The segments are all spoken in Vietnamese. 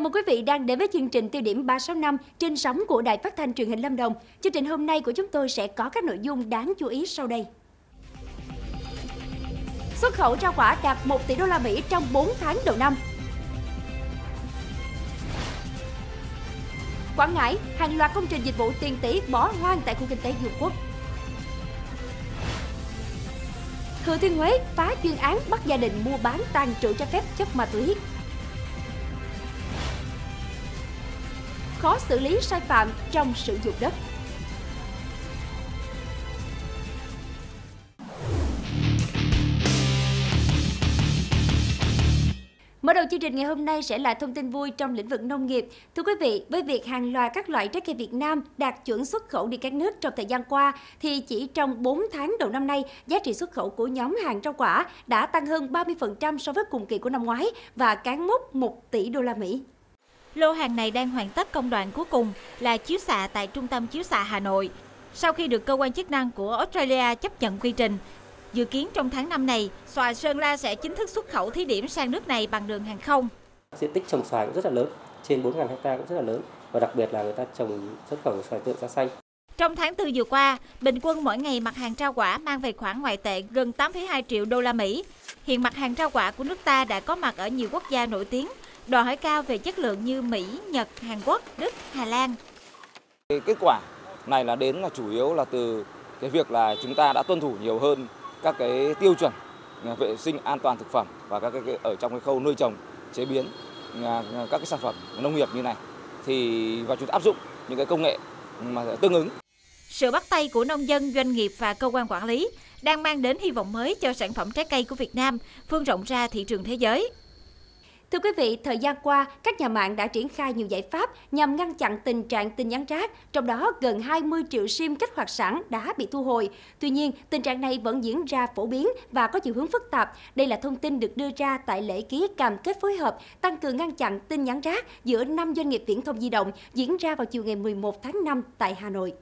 Chào mừng quý vị đang đến với chương trình tiêu điểm 365 trên sóng của Đài Phát thanh Truyền hình Lâm Đồng. Chương trình hôm nay của chúng tôi sẽ có các nội dung đáng chú ý sau đây. Xuất khẩu rau quả đạt 1 tỷ đô la Mỹ trong 4 tháng đầu năm. Quảng Ngãi, hàng loạt công trình dịch vụ tiền tỷ bỏ hoang tại khu kinh tế Dương Quốc. Thừa Thiên Huế phá chuyên án bắt gia đình mua bán tàn trữ trái phép chất ma túy. Khó xử lý sai phạm trong sử dụng đất. Mở đầu chương trình ngày hôm nay sẽ là thông tin vui trong lĩnh vực nông nghiệp. Thưa quý vị, với việc hàng loạt các loại trái cây Việt Nam đạt chuẩn xuất khẩu đi các nước trong thời gian qua, thì chỉ trong 4 tháng đầu năm nay, giá trị xuất khẩu của nhóm hàng rau quả đã tăng hơn 30% so với cùng kỳ của năm ngoái và cán mốc 1 tỷ đô la Mỹ. Lô hàng này đang hoàn tất công đoạn cuối cùng là chiếu xạ tại Trung tâm Chiếu xạ Hà Nội. Sau khi được cơ quan chức năng của Australia chấp nhận quy trình, Dự kiến trong tháng 5 này, xoài Sơn La sẽ chính thức xuất khẩu thí điểm sang nước này bằng đường hàng không. Diện tích trồng xoài cũng rất là lớn, trên 4.000 hecta cũng rất là lớn và đặc biệt là người ta trồng xuất khẩu xoài tượng da xanh. Trong tháng 4 vừa qua, bình quân mỗi ngày mặt hàng rau quả mang về khoản ngoại tệ gần 8,2 triệu đô la Mỹ. Hiện mặt hàng rau quả của nước ta đã có mặt ở nhiều quốc gia nổi tiếng, đòi hỏi cao về chất lượng như Mỹ, Nhật, Hàn Quốc, Đức, Hà Lan. Kết quả này là đến là chủ yếu là từ cái việc là chúng ta đã tuân thủ nhiều hơn các cái tiêu chuẩn vệ sinh an toàn thực phẩm và các cái ở trong cái khâu nuôi trồng chế biến các cái sản phẩm nông nghiệp như này thì và chúng ta áp dụng những cái công nghệ mà tương ứng. Sự bắt tay của nông dân, doanh nghiệp và cơ quan quản lý đang mang đến hy vọng mới cho sản phẩm trái cây của Việt Nam phương rộng ra thị trường thế giới. Thưa quý vị, thời gian qua, các nhà mạng đã triển khai nhiều giải pháp nhằm ngăn chặn tình trạng tin nhắn rác, trong đó gần 20 triệu SIM kích hoạt sẵn đã bị thu hồi. Tuy nhiên, tình trạng này vẫn diễn ra phổ biến và có chiều hướng phức tạp. Đây là thông tin được đưa ra tại lễ ký cam kết phối hợp tăng cường ngăn chặn tin nhắn rác giữa 5 doanh nghiệp viễn thông di động diễn ra vào chiều ngày 11 tháng 5 tại Hà Nội.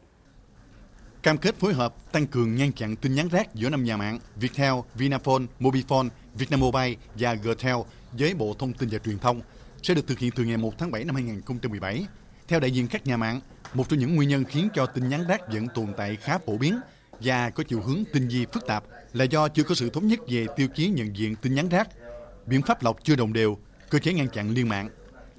Cam kết phối hợp tăng cường ngăn chặn tin nhắn rác giữa năm nhà mạng Viettel, Vinaphone, Mobifone, Vietnam Mobile và Gtel với Bộ Thông tin và Truyền thông sẽ được thực hiện từ ngày 1 tháng 7 năm 2017. Theo đại diện các nhà mạng, một trong những nguyên nhân khiến cho tin nhắn rác vẫn tồn tại khá phổ biến và có chiều hướng tinh vi phức tạp là do chưa có sự thống nhất về tiêu chí nhận diện tin nhắn rác, biện pháp lọc chưa đồng đều, cơ chế ngăn chặn liên mạng.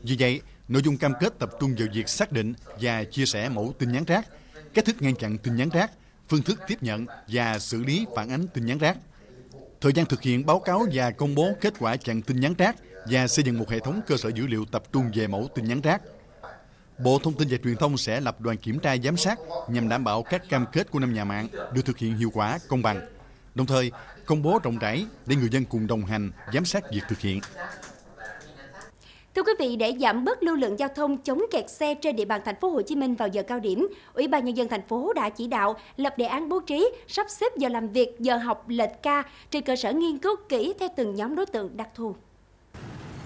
Vì vậy, nội dung cam kết tập trung vào việc xác định và chia sẻ mẫu tin nhắn rác, cách thức ngăn chặn tin nhắn rác, phương thức tiếp nhận và xử lý phản ánh tin nhắn rác. Thời gian thực hiện báo cáo và công bố kết quả chặn tin nhắn rác và xây dựng một hệ thống cơ sở dữ liệu tập trung về mẫu tin nhắn rác. Bộ Thông tin và Truyền thông sẽ lập đoàn kiểm tra giám sát nhằm đảm bảo các cam kết của năm nhà mạng được thực hiện hiệu quả, công bằng. Đồng thời, công bố rộng rãi để người dân cùng đồng hành giám sát việc thực hiện. Thưa quý vị, để giảm bớt lưu lượng giao thông chống kẹt xe trên địa bàn thành phố Hồ Chí Minh vào giờ cao điểm, Ủy ban nhân dân thành phố đã chỉ đạo lập đề án bố trí, sắp xếp giờ làm việc, giờ học, lệch ca trên cơ sở nghiên cứu kỹ theo từng nhóm đối tượng đặc thù.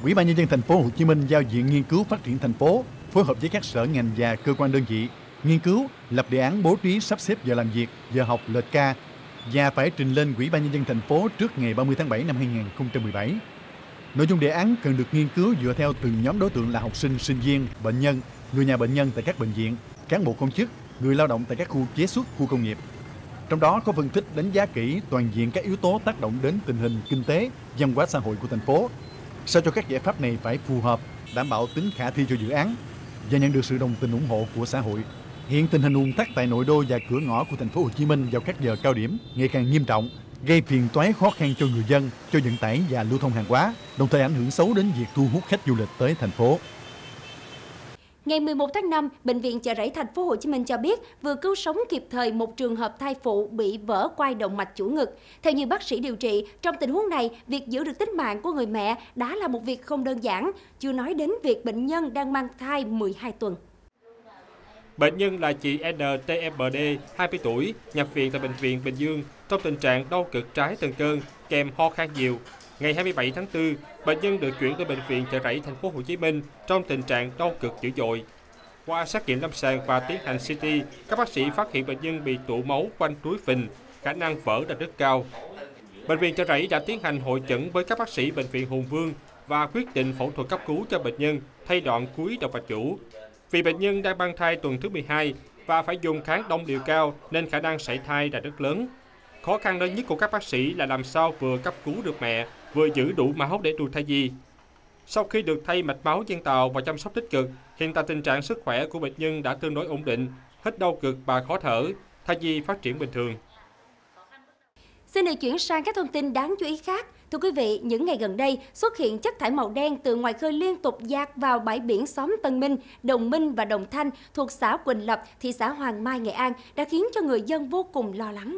Ủy ban nhân dân thành phố Hồ Chí Minh giao Viện Nghiên cứu Phát triển thành phố phối hợp với các sở ngành và cơ quan đơn vị nghiên cứu lập đề án bố trí sắp xếp giờ làm việc, giờ học, lệch ca và phải trình lên Ủy ban nhân dân thành phố trước ngày 30 tháng 7 năm 2017. Nội dung đề án cần được nghiên cứu dựa theo từng nhóm đối tượng là học sinh, sinh viên, bệnh nhân, người nhà bệnh nhân tại các bệnh viện, cán bộ công chức, người lao động tại các khu chế xuất, khu công nghiệp. Trong đó có phân tích đánh giá kỹ toàn diện các yếu tố tác động đến tình hình kinh tế, văn hóa xã hội của thành phố. Sao cho các giải pháp này phải phù hợp, đảm bảo tính khả thi cho dự án và nhận được sự đồng tình ủng hộ của xã hội. Hiện tình hình ùn tắc tại nội đô và cửa ngõ của thành phố Hồ Chí Minh vào các giờ cao điểm ngày càng nghiêm trọng, gây phiền toái khó khăn cho người dân, cho vận tải và lưu thông hàng hóa, đồng thời ảnh hưởng xấu đến việc thu hút khách du lịch tới thành phố. Ngày 11 tháng 5, bệnh viện Chợ Rẫy thành phố Hồ Chí Minh cho biết vừa cứu sống kịp thời một trường hợp thai phụ bị vỡ quai động mạch chủ ngực. Theo như bác sĩ điều trị, trong tình huống này, việc giữ được tính mạng của người mẹ đã là một việc không đơn giản, chưa nói đến việc bệnh nhân đang mang thai 12 tuần. Bệnh nhân là chị NTMD, 20 tuổi, nhập viện tại Bệnh viện Bình Dương trong tình trạng đau cực trái từng cơn, kèm ho khan nhiều. Ngày 27 tháng 4, bệnh nhân được chuyển tới bệnh viện Chợ Rẫy thành phố Hồ Chí Minh trong tình trạng đau cực dữ dội. Qua xét nghiệm lâm sàng và tiến hành CT, các bác sĩ phát hiện bệnh nhân bị tụ máu quanh túi phình, khả năng vỡ ra rất cao. Bệnh viện Chợ Rẫy đã tiến hành hội chẩn với các bác sĩ bệnh viện Hùng Vương và quyết định phẫu thuật cấp cứu cho bệnh nhân thay đoạn cuối động mạch chủ. Vì bệnh nhân đang mang thai tuần thứ 12 và phải dùng kháng đông liều cao nên khả năng sảy thai là rất lớn. Khó khăn lớn nhất của các bác sĩ là làm sao vừa cấp cứu được mẹ, vừa giữ đủ máu để nuôi thai nhi. Sau khi được thay mạch máu nhân tạo và chăm sóc tích cực, hiện tại tình trạng sức khỏe của bệnh nhân đã tương đối ổn định, hết đau cực và khó thở, thai nhi phát triển bình thường. Xin được chuyển sang các thông tin đáng chú ý khác. Thưa quý vị, những ngày gần đây xuất hiện chất thải màu đen từ ngoài khơi liên tục dạt vào bãi biển xóm Tân Minh, Đồng Minh và Đồng Thanh thuộc xã Quỳnh Lập, thị xã Hoàng Mai, Nghệ An đã khiến cho người dân vô cùng lo lắng.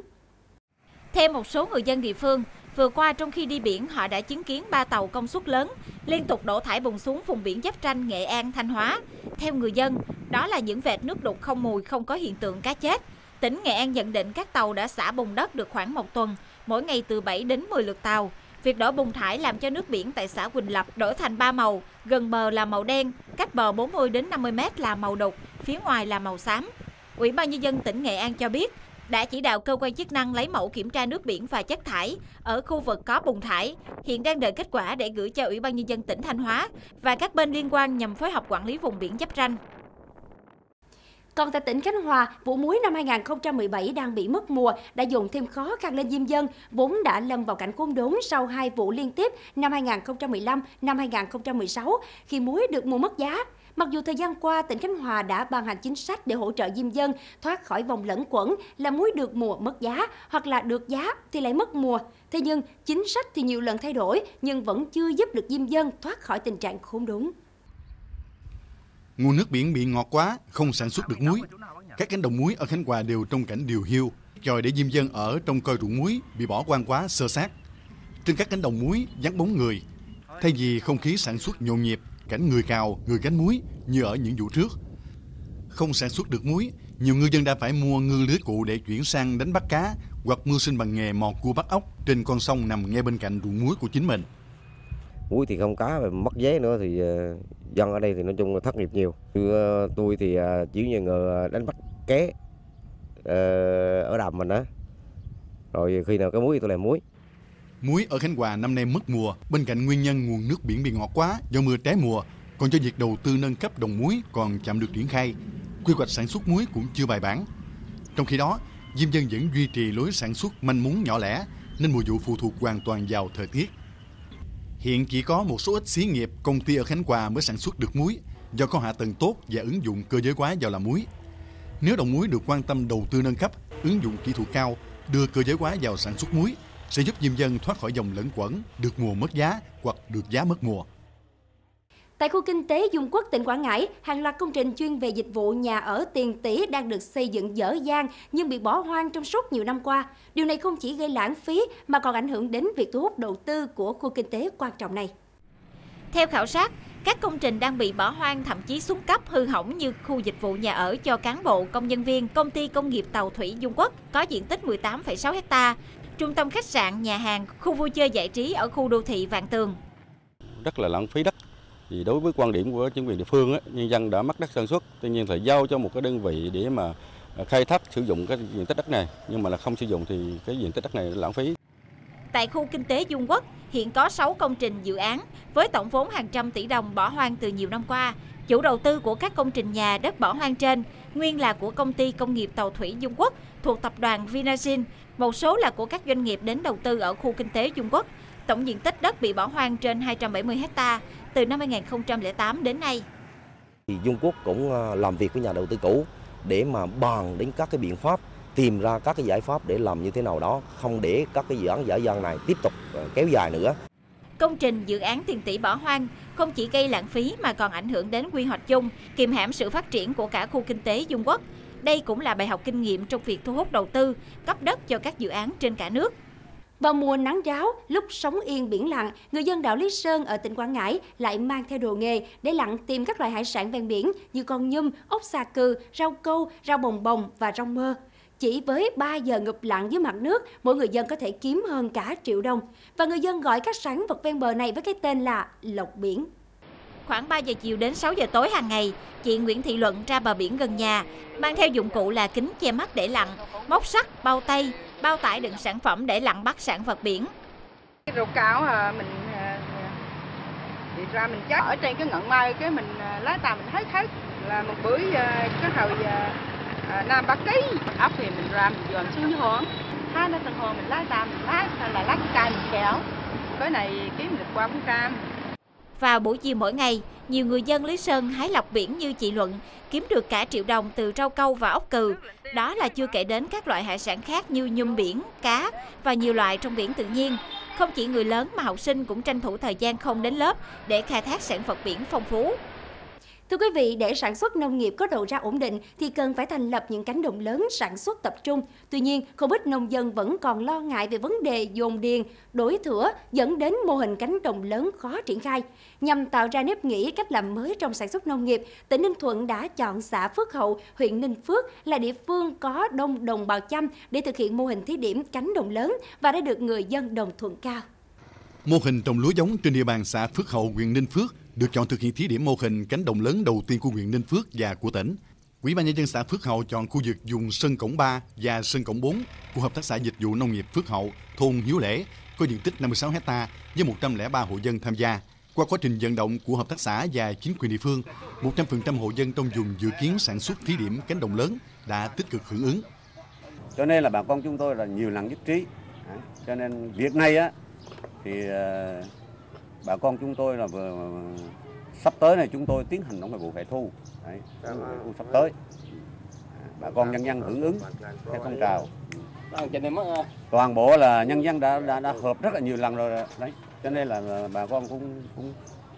Theo một số người dân địa phương, vừa qua trong khi đi biển họ đã chứng kiến ba tàu công suất lớn liên tục đổ thải bùng xuống vùng biển giáp tranh Nghệ An, Thanh Hóa. Theo người dân, đó là những vệt nước đục không mùi không có hiện tượng cá chết. Tỉnh Nghệ An nhận định các tàu đã xả bùn đất được khoảng một tuần, mỗi ngày từ 7 đến 10 lượt tàu. Việc đổ bùn thải làm cho nước biển tại xã Quỳnh Lập đổi thành ba màu, gần bờ là màu đen, cách bờ 40 đến 50 mét là màu đục, phía ngoài là màu xám. Ủy ban nhân dân tỉnh Nghệ An cho biết, đã chỉ đạo cơ quan chức năng lấy mẫu kiểm tra nước biển và chất thải ở khu vực có bùn thải, hiện đang đợi kết quả để gửi cho Ủy ban nhân dân tỉnh Thanh Hóa và các bên liên quan nhằm phối hợp quản lý vùng biển giáp ranh. Còn tại tỉnh Khánh Hòa, vụ muối năm 2017 đang bị mất mùa đã dùng thêm khó khăn lên diêm dân, vốn đã lâm vào cảnh khốn đốn sau hai vụ liên tiếp năm 2015, năm 2016 khi muối được mua mất giá. Mặc dù thời gian qua, tỉnh Khánh Hòa đã ban hành chính sách để hỗ trợ diêm dân thoát khỏi vòng lẫn quẩn là muối được mùa mất giá hoặc là được giá thì lại mất mùa. Thế nhưng, chính sách thì nhiều lần thay đổi nhưng vẫn chưa giúp được diêm dân thoát khỏi tình trạng khốn đốn. Nguồn nước biển bị ngọt quá, không sản xuất được muối. Các cánh đồng muối ở Khánh Hòa đều trong cảnh điều hiu, chòi để diêm dân ở trong coi ruộng muối bị bỏ quan quá sơ sát. Trên các cánh đồng muối vắng bóng người, thay vì không khí sản xuất nhộn nhịp, cảnh người cào, người gánh muối như ở những vụ trước. Không sản xuất được muối, nhiều ngư dân đã phải mua ngư lưới cụ để chuyển sang đánh bắt cá hoặc mưu sinh bằng nghề mò cua bắt ốc trên con sông nằm ngay bên cạnh ruộng muối của chính mình. Muối thì không cá, mất vé nữa thì ờ, dân ở đây thì nói chung là thất nghiệp nhiều. Như ờ, tôi thì ờ, chỉ như người đánh bắt ké ở đầm mình đó. Rồi khi nào có muối thì tôi làm muối. Muối ở Khánh Hòa năm nay mất mùa, bên cạnh nguyên nhân nguồn nước biển bị ngọt quá do mưa trái mùa, còn cho việc đầu tư nâng cấp đồng muối còn chậm được triển khai. Quy hoạch sản xuất muối cũng chưa bài bản. Trong khi đó, diêm dân vẫn duy trì lối sản xuất manh mún nhỏ lẻ, nên mùa vụ phụ thuộc hoàn toàn vào thời tiết. Hiện chỉ có một số ít xí nghiệp, công ty ở Khánh Hòa mới sản xuất được muối do có hạ tầng tốt và ứng dụng cơ giới hóa vào làm muối. Nếu đồng muối được quan tâm đầu tư nâng cấp, ứng dụng kỹ thuật cao, đưa cơ giới hóa vào sản xuất muối sẽ giúp diêm dân thoát khỏi dòng lẫn quẩn, được mùa mất giá hoặc được giá mất mùa. Tại khu kinh tế Dung Quốc, tỉnh Quảng Ngãi, hàng loạt công trình chuyên về dịch vụ nhà ở tiền tỷ đang được xây dựng dở dang nhưng bị bỏ hoang trong suốt nhiều năm qua. Điều này không chỉ gây lãng phí mà còn ảnh hưởng đến việc thu hút đầu tư của khu kinh tế quan trọng này. Theo khảo sát, các công trình đang bị bỏ hoang thậm chí xuống cấp hư hỏng như khu dịch vụ nhà ở cho cán bộ, công nhân viên, công ty công nghiệp tàu thủy Dung Quốc có diện tích 18,6 ha, trung tâm khách sạn, nhà hàng, khu vui chơi giải trí ở khu đô thị Vạn Tường. Rất là lãng phí đất. Thì đối với quan điểm của chính quyền địa phương, á, nhân dân đã mất đất sản xuất, tuy nhiên phải giao cho một cái đơn vị để mà khai thác sử dụng cái diện tích đất này, nhưng mà là không sử dụng thì cái diện tích đất này lãng phí. Tại khu kinh tế Dung Quốc, hiện có 6 công trình dự án với tổng vốn hàng trăm tỷ đồng bỏ hoang từ nhiều năm qua. Chủ đầu tư của các công trình nhà đất bỏ hoang trên nguyên là của công ty công nghiệp tàu thủy Dung Quốc thuộc tập đoàn Vinasin, một số là của các doanh nghiệp đến đầu tư ở khu kinh tế Dung Quốc. Tổng diện tích đất bị bỏ hoang trên 270 hecta từ năm 2008 đến nay. Thì Dung Quốc cũng ờ, làm việc với nhà đầu tư cũ để mà bàn đến các cái biện pháp tìm ra các cái giải pháp để làm như thế nào đó không để các cái dự án dở dang này tiếp tục ờ, kéo dài nữa. Công trình dự án tiền tỷ bỏ hoang không chỉ gây lãng phí mà còn ảnh hưởng đến quy hoạch chung, kiềm hãm sự phát triển của cả khu kinh tế Dung Quốc. Đây cũng là bài học kinh nghiệm trong việc thu hút đầu tư, cấp đất cho các dự án trên cả nước. Vào mùa nắng ráo, lúc sóng yên biển lặng, người dân đảo Lý Sơn ở tỉnh Quảng Ngãi lại mang theo đồ nghề để lặn tìm các loại hải sản ven biển như con nhum, ốc xà cừ, rau câu, rau bồng bồng và rau mơ. Chỉ với 3 giờ ngụp lặn dưới mặt nước, mỗi người dân có thể kiếm hơn cả triệu đồng. Và người dân gọi các sản vật ven bờ này với cái tên là lộc biển. Khoảng 3 giờ chiều đến 6 giờ tối hàng ngày, chị Nguyễn Thị Luận ra bờ biển gần nhà, mang theo dụng cụ là kính che mắt để lặn, móc sắt, bao tay, bao tải đựng sản phẩm để lặn bắt sản vật biển. cái Rượu cáo à, mình à, thì ra mình chắc ở trên cái ngọn mai cái mình à, lá lái tàu mình hết hết là một bữa à, cái hồi à, à, nam bắc ký ốc thì mình ra mình dòm xuống dưới hòn hai nó từng hồ mình lái tàu mình lái hay là lái cái cây mình kéo cái này kiếm được qua bốn trăm vào buổi chiều mỗi ngày, nhiều người dân Lý Sơn hái lọc biển như chị Luận kiếm được cả triệu đồng từ rau câu và ốc cừ. Đó là chưa kể đến các loại hải sản khác như nhum biển, cá và nhiều loại trong biển tự nhiên. Không chỉ người lớn mà học sinh cũng tranh thủ thời gian không đến lớp để khai thác sản vật biển phong phú. Thưa quý vị, để sản xuất nông nghiệp có đầu ra ổn định thì cần phải thành lập những cánh đồng lớn sản xuất tập trung. Tuy nhiên, không ít nông dân vẫn còn lo ngại về vấn đề dồn điền, đổi thửa dẫn đến mô hình cánh đồng lớn khó triển khai. Nhằm tạo ra nếp nghĩ cách làm mới trong sản xuất nông nghiệp, tỉnh Ninh Thuận đã chọn xã Phước Hậu, huyện Ninh Phước là địa phương có đông đồng bào chăm để thực hiện mô hình thí điểm cánh đồng lớn và đã được người dân đồng thuận cao. Mô hình trồng lúa giống trên địa bàn xã Phước Hậu, huyện Ninh Phước được chọn thực hiện thí điểm mô hình cánh đồng lớn đầu tiên của huyện Ninh Phước và của tỉnh. Ủy ban nhân dân xã Phước Hậu chọn khu vực dùng sân cổng 3 và sân cổng 4 của hợp tác xã dịch vụ nông nghiệp Phước Hậu, thôn Hiếu Lễ có diện tích 56 hecta với 103 hộ dân tham gia. Qua quá trình vận động của hợp tác xã và chính quyền địa phương, 100% hộ dân trong vùng dự kiến sản xuất thí điểm cánh đồng lớn đã tích cực hưởng ứng. Cho nên là bà con chúng tôi là nhiều lần nhất trí. Cho nên việc này á thì ờ, bà con chúng tôi là vừa sắp tới này chúng tôi tiến hành trong cái vụ hè thu. Đấy, thu sắp tới. À, Bà con nhân dân hưởng ứng theo phong trào. Toàn bộ là nhân dân đã đã đã hợp rất là nhiều lần rồi đấy. Cho nên là, bà con cũng cũng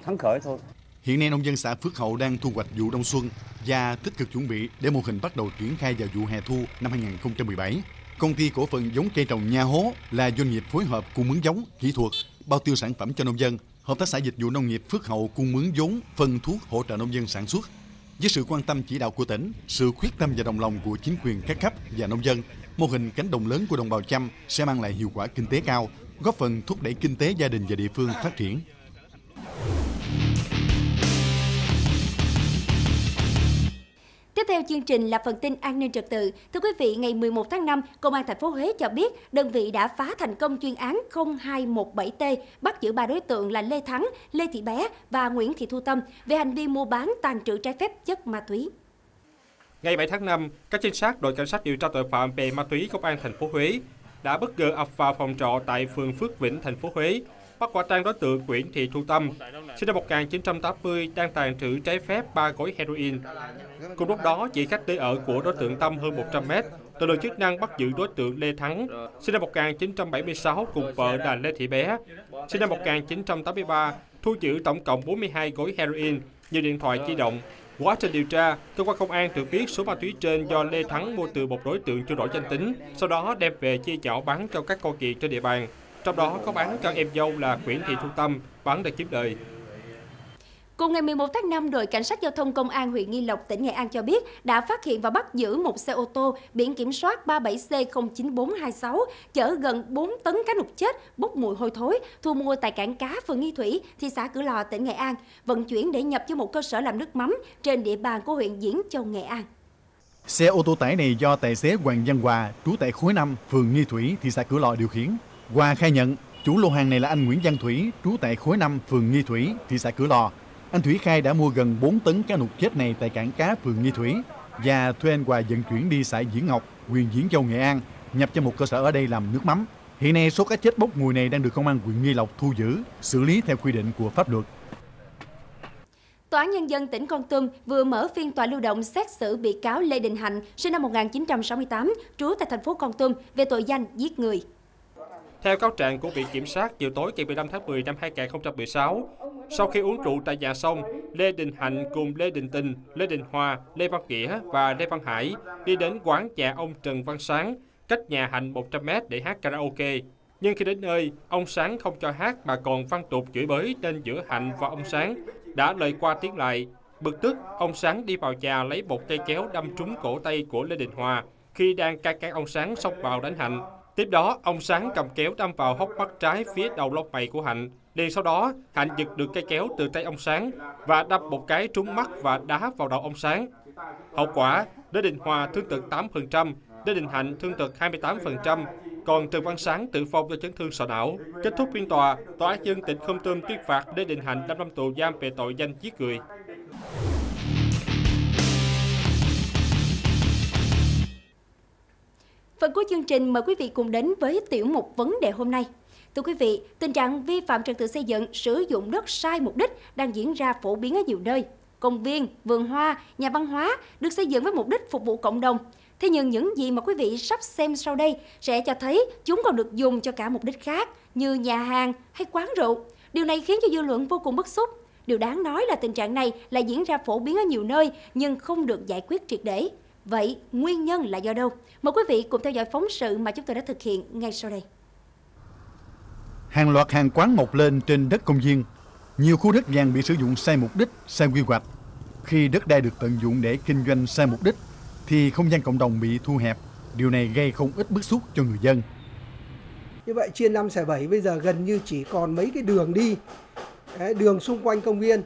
phấn khởi thôi. Hiện nay nông dân xã Phước Hậu đang thu hoạch vụ đông xuân và tích cực chuẩn bị để mô hình bắt đầu triển khai vào vụ hè thu năm 2017. Công ty cổ phần giống cây trồng Nha Hố là doanh nghiệp phối hợp cung mướn giống, kỹ thuật, bao tiêu sản phẩm cho nông dân. Hợp tác xã dịch vụ nông nghiệp Phước Hậu cung mướn vốn, phân thuốc hỗ trợ nông dân sản xuất. Với sự quan tâm chỉ đạo của tỉnh, sự quyết tâm và đồng lòng của chính quyền các cấp và nông dân, mô hình cánh đồng lớn của đồng bào chăm sẽ mang lại hiệu quả kinh tế cao, góp phần thúc đẩy kinh tế gia đình và địa phương phát triển. Theo chương trình là phần tin an ninh trật tự. Thưa quý vị, ngày 11 tháng 5, Công an thành phố Huế cho biết đơn vị đã phá thành công chuyên án 0217T, bắt giữ ba đối tượng là Lê Thắng, Lê Thị Bé và Nguyễn Thị Thu Tâm về hành vi mua bán tàn trữ trái phép chất ma túy. Ngày 7 tháng 5, các trinh sát đội cảnh sát điều tra tội phạm về ma túy công an thành phố Huế đã bất ngờ ập vào phòng trọ tại phường Phước Vĩnh, thành phố Huế, bắt quả tang đối tượng Nguyễn Thị Thu Tâm, sinh năm 1980 đang tàn trữ trái phép 3 gói heroin. Cùng lúc đó, chỉ khách nơi ở của đối tượng Tâm hơn 100 mét, lực lượng chức năng bắt giữ đối tượng Lê Thắng, sinh năm 1976 cùng vợ là Lê Thị Bé, sinh năm 1983, thu giữ tổng cộng 42 gói heroin, nhiều điện thoại di động. Quá trình điều tra, cơ quan công an được biết số ma túy trên do Lê Thắng mua từ một đối tượng chưa rõ danh tính, sau đó đem về chia nhỏ bán cho các con nghiện trên địa bàn. Trong đó có bán cho em dâu là Nguyễn Thị Thu Tâm, bán để kiếm lời. Cùng ngày 11 tháng 5, đội cảnh sát giao thông công an huyện Nghi Lộc, tỉnh Nghệ An cho biết đã phát hiện và bắt giữ một xe ô tô biển kiểm soát 37C09426 chở gần 4 tấn cá nục chết bốc mùi hôi thối, thu mua tại cảng cá phường Nghi Thủy, thị xã Cửa Lò, tỉnh Nghệ An, vận chuyển để nhập cho một cơ sở làm nước mắm trên địa bàn của huyện Diễn Châu, Nghệ An. Xe ô tô tải này do tài xế Hoàng Văn Hòa, trú tại khối 5, phường Nghi Thủy, thị xã Cửa Lò điều khiển. Hòa khai nhận, chủ lô hàng này là anh Nguyễn Văn Thủy, trú tại khối 5, phường Nghi Thủy, thị xã Cửa Lò. Anh Thủy khai đã mua gần 4 tấn cá nục chết này tại cảng cá phường Nghi Thủy và thuê anh Hòa vận chuyển đi xã Diễn Ngọc, huyện Diễn Châu, Nghệ An, nhập cho một cơ sở ở đây làm nước mắm. Hiện nay số cá chết bốc mùi này đang được công an huyện Nghi Lộc thu giữ, xử lý theo quy định của pháp luật. Tòa án Nhân dân tỉnh Con Tum vừa mở phiên tòa lưu động xét xử bị cáo Lê Đình Hạnh, sinh năm 1968, trú tại thành phố Con Tum về tội danh giết người. Theo cáo trạng của Viện Kiểm sát, chiều tối ngày 15 tháng 10 năm 2016, sau khi uống rượu tại nhà xong, Lê Đình Hạnh cùng Lê Đình Tình, Lê Đình Hòa, Lê Văn Nghĩa và Lê Văn Hải đi đến quán nhà ông Trần Văn Sáng, cách nhà Hạnh 100 m để hát karaoke. Nhưng khi đến nơi, ông Sáng không cho hát mà còn văn tục chửi bới nên giữa Hạnh và ông Sáng đã lời qua tiếng lại. Bực tức, ông Sáng đi vào nhà lấy một cây kéo đâm trúng cổ tay của Lê Đình Hòa. Khi đang ca can ông Sáng xông vào đánh Hạnh. Tiếp đó, ông Sáng cầm kéo đâm vào hốc mắt trái phía đầu lông mày của Hạnh. Liền sau đó, Hạnh giật được cây kéo từ tay ông Sáng và đâm một cái trúng mắt và đá vào đầu ông Sáng. Hậu quả, Lê Đình Hòa thương tật 8%, Lê Đình Hạnh thương tật 28%, Còn Trần Văn Sáng tử vong do chấn thương sọ não. Kết thúc phiên tòa, Tòa án nhân tỉnh Không Tôm tuyên phạt Lê Đình Hạnh 5 năm tù giam về tội danh giết người. Phần cuối chương trình mời quý vị cùng đến với tiểu mục vấn đề hôm nay. Thưa quý vị, tình trạng vi phạm trật tự xây dựng, sử dụng đất sai mục đích đang diễn ra phổ biến ở nhiều nơi. Công viên, vườn hoa, nhà văn hóa được xây dựng với mục đích phục vụ cộng đồng. Thế nhưng những gì mà quý vị sắp xem sau đây sẽ cho thấy chúng còn được dùng cho cả mục đích khác như nhà hàng hay quán rượu. Điều này khiến cho dư luận vô cùng bức xúc. Điều đáng nói là tình trạng này lại diễn ra phổ biến ở nhiều nơi nhưng không được giải quyết triệt để. Vậy nguyên nhân là do đâu? Mời quý vị cùng theo dõi phóng sự mà chúng tôi đã thực hiện ngay sau đây. Hàng loạt hàng quán mọc lên trên đất công viên. Nhiều khu đất vàng bị sử dụng sai mục đích, sai quy hoạch. Khi đất đai được tận dụng để kinh doanh sai mục đích, thì không gian cộng đồng bị thu hẹp. Điều này gây không ít bức xúc cho người dân. Như vậy chia 5 xẻ 7 bây giờ gần như chỉ còn mấy cái đường đi, Đấy, đường xung quanh công viên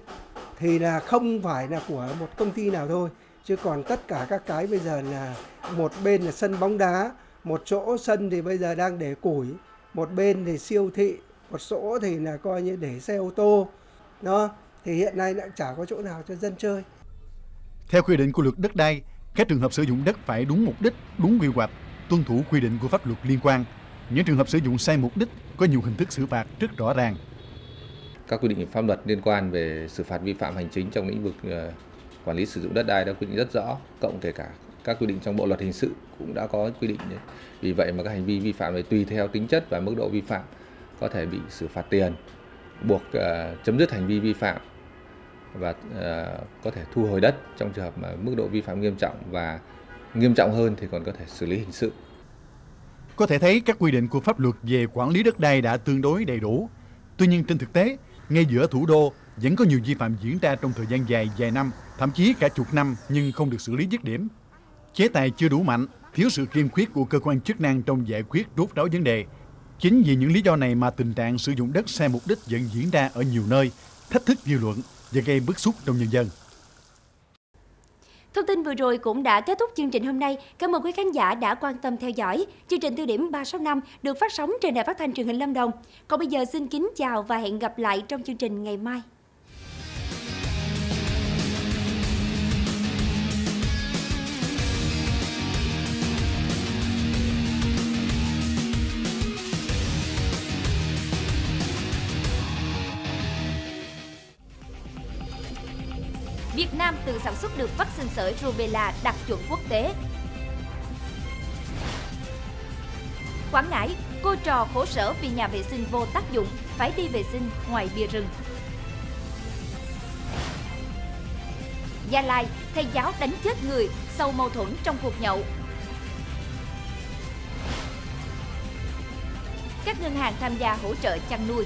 thì là không phải là của một công ty nào thôi. Chứ còn tất cả các cái bây giờ là một bên là sân bóng đá, một chỗ sân thì bây giờ đang để củi, một bên thì siêu thị, một chỗ thì là coi như để xe ô tô. Đó, thì hiện nay đã chả có chỗ nào cho dân chơi. Theo quy định của luật đất đai, các trường hợp sử dụng đất phải đúng mục đích, đúng quy hoạch, tuân thủ quy định của pháp luật liên quan. Những trường hợp sử dụng sai mục đích có nhiều hình thức xử phạt rất rõ ràng. Các quy định pháp luật liên quan về xử phạt vi phạm hành chính trong lĩnh vực ờ, quản lý sử dụng đất đai đã quy định rất rõ, cộng kể cả các quy định trong bộ luật hình sự cũng đã có quy định đấy. Vì vậy mà các hành vi vi phạm này tùy theo tính chất và mức độ vi phạm có thể bị xử phạt tiền, buộc uh, chấm dứt hành vi vi phạm và uh, có thể thu hồi đất trong trường hợp mà mức độ vi phạm nghiêm trọng và nghiêm trọng hơn thì còn có thể xử lý hình sự. Có thể thấy các quy định của pháp luật về quản lý đất đai đã tương đối đầy đủ. Tuy nhiên trên thực tế, ngay giữa thủ đô vẫn có nhiều vi phạm diễn ra trong thời gian dài vài năm, thậm chí cả chục năm nhưng không được xử lý dứt điểm. Chế tài chưa đủ mạnh, thiếu sự kiên quyết của cơ quan chức năng trong giải quyết rốt ráo vấn đề. Chính vì những lý do này mà tình trạng sử dụng đất sai mục đích vẫn diễn ra ở nhiều nơi, thách thức dư luận và gây bức xúc trong nhân dân. Thông tin vừa rồi cũng đã kết thúc chương trình hôm nay. Cảm ơn quý khán giả đã quan tâm theo dõi. Chương trình Tiêu điểm 365 được phát sóng trên đài phát thanh truyền hình Lâm Đồng. Còn bây giờ xin kính chào và hẹn gặp lại trong chương trình ngày mai. Việt Nam tự sản xuất được vaccine sởi rubella đạt chuẩn quốc tế. Quảng Ngãi, cô trò khổ sở vì nhà vệ sinh vô tác dụng, phải đi vệ sinh ngoài bìa rừng. Gia Lai, thầy giáo đánh chết người sau mâu thuẫn trong cuộc nhậu. Các ngân hàng tham gia hỗ trợ chăn nuôi